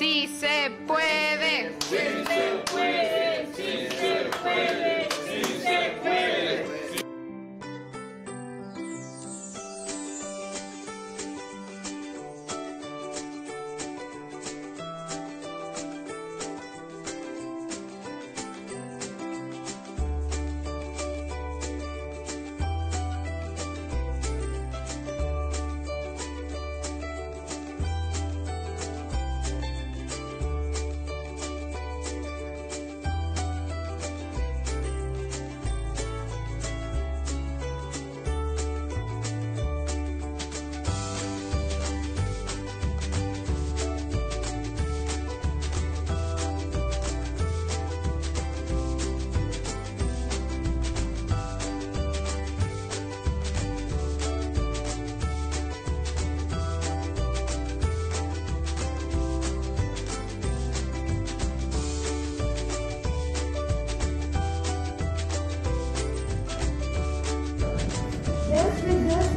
Sí se puede.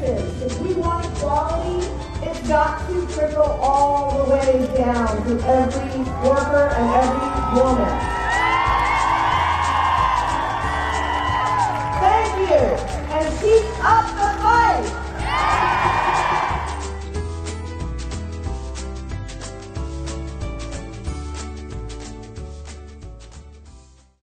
Resistance, if we want equality, it's got to trickle all the way down to every worker and every woman.